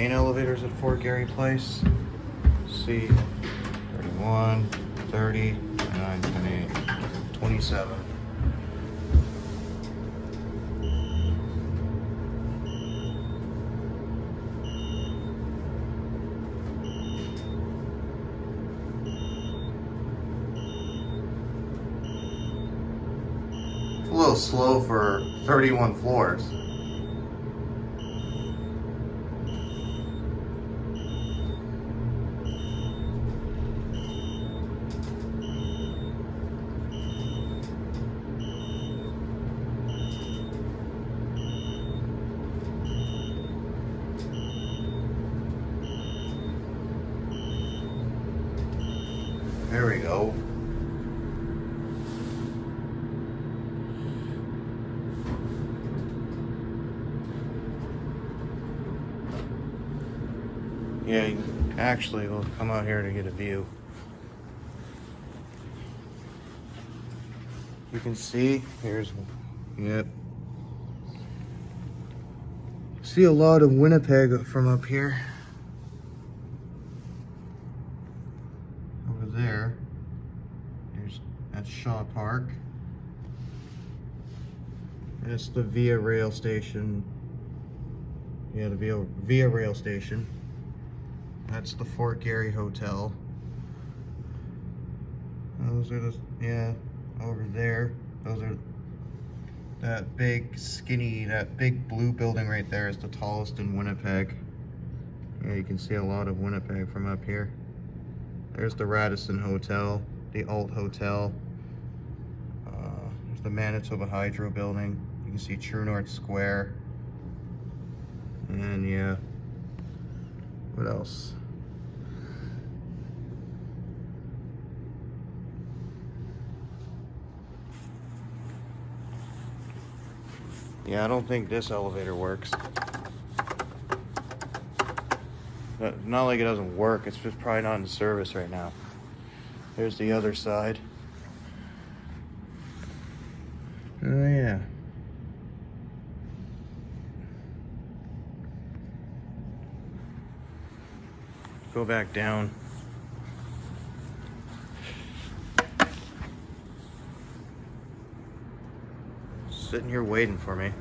main elevators at Fort Garry Place. C 31, 30, 29, 28, 27. It's a little slow for 31 floors. There we go. Yeah, actually, we'll come out here to get a view. You can see, here's, yep. See a lot of Winnipeg from up here. Over there, there's, that's Shaw Park. That's the Via Rail Station. Yeah, the Via, Via Rail Station. That's the Fort Garry Hotel. Those are the, yeah, over there. Those are, that big skinny, that big blue building right there is the tallest in Winnipeg. Yeah, you can see a lot of Winnipeg from up here. There's the Radisson Hotel, the Alt Hotel. Uh, there's the Manitoba Hydro building. You can see True North Square. And yeah, what else? Yeah, I don't think this elevator works. Not like it doesn't work, it's just probably not in service right now. There's the other side. Oh yeah. Go back down. Sitting here waiting for me.